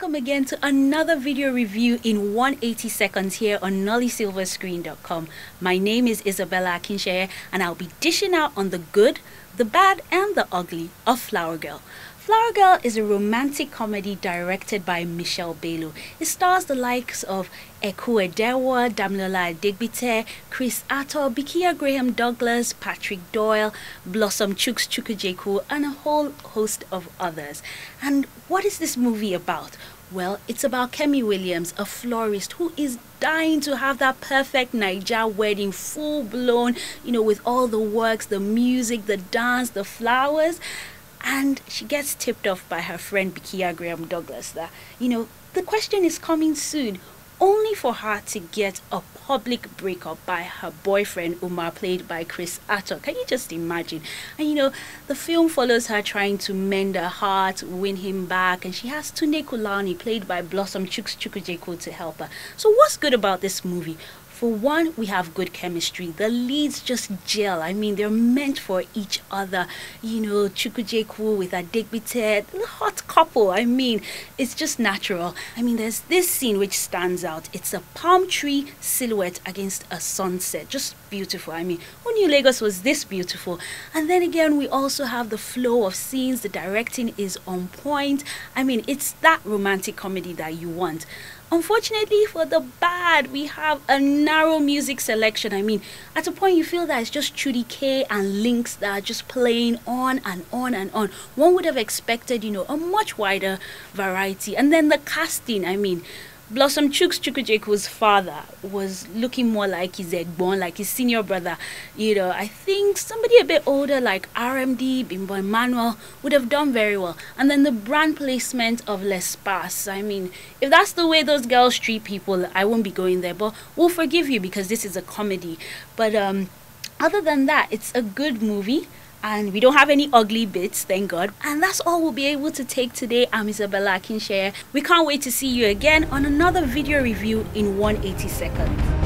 welcome again to another video review in 180 seconds here on nollysilverscreen.com. My name is Isabella Akinseye and I'll be dishing out on the good, the bad and the ugly of Flower Girl. Flower Girl is a romantic comedy directed by Michelle Bello. It stars the likes of Eku Edewor, Damilola Adegbite, Chris Attoh, Bikiya Graham Douglas, Patrick Doyle, Blossom Chuks Chukwujekwu, and a whole host of others. And what is this movie about? Well, it's about Kemi Williams, a florist who is dying to have that perfect Naija wedding, full blown, you know, with all the works, the music, the dance, the flowers. And she gets tipped off by her friend Bikiya Graham Douglas that, you know, the question is coming soon, only for her to get a public breakup by her boyfriend Umar, played by Chris Attoh. Can you just imagine? And you know, the film follows her trying to mend her heart, win him back, and she has Tunde Kulani, played by Blossom Chuks to help her. So, what's good about this movie? For one, we have good chemistry. The leads just gel. I mean, they're meant for each other. You know, Chukwujekwu with Adegbite, the hot couple. I mean, it's just natural. I mean, there's this scene which stands out. It's a palm tree silhouette against a sunset. Just beautiful. I mean, who knew Lagos was this beautiful? And then again, we also have the flow of scenes. The directing is on point. I mean, it's that romantic comedy that you want. Unfortunately for the bad, we have a narrow music selection. I mean, at a point you feel that it's just Chudi K and Links that are just playing on and on and on. One would have expected, you know, a much wider variety. And then the casting, I mean, Blossom Chuks Chukwujekwu's father was looking more like his Egbon, like his senior brother. You know, I think somebody a bit older like RMD, Bimbo Manuel would have done very well. And then the brand placement of Les L'Espace. I mean, if that's the way those girls treat people, I won't be going there. But we'll forgive you because this is a comedy. But um, other than that, it's a good movie and we don't have any ugly bits, thank God. And that's all we'll be able to take today. I'm Isabella Akinseye. We can't wait to see you again on another video review in 180 seconds.